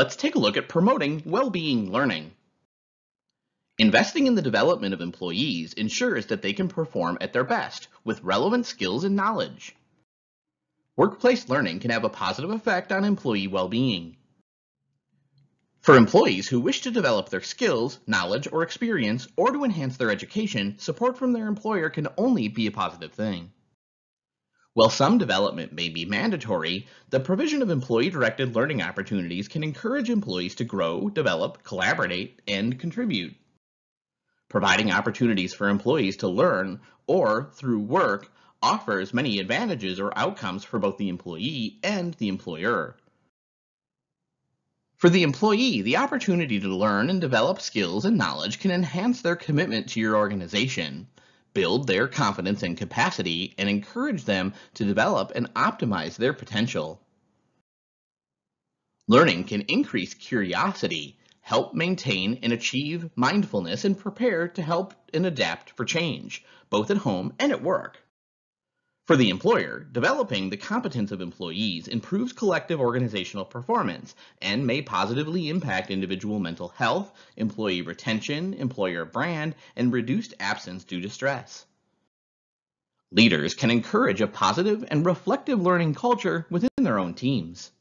let's take a look at promoting well-being learning. Investing in the development of employees ensures that they can perform at their best with relevant skills and knowledge. Workplace learning can have a positive effect on employee well-being. For employees who wish to develop their skills, knowledge, or experience, or to enhance their education, support from their employer can only be a positive thing. While some development may be mandatory, the provision of employee-directed learning opportunities can encourage employees to grow, develop, collaborate, and contribute. Providing opportunities for employees to learn or, through work, offers many advantages or outcomes for both the employee and the employer. For the employee, the opportunity to learn and develop skills and knowledge can enhance their commitment to your organization, build their confidence and capacity, and encourage them to develop and optimize their potential. Learning can increase curiosity, help maintain and achieve mindfulness, and prepare to help and adapt for change, both at home and at work. For the employer, developing the competence of employees improves collective organizational performance and may positively impact individual mental health, employee retention, employer brand, and reduced absence due to stress. Leaders can encourage a positive and reflective learning culture within their own teams.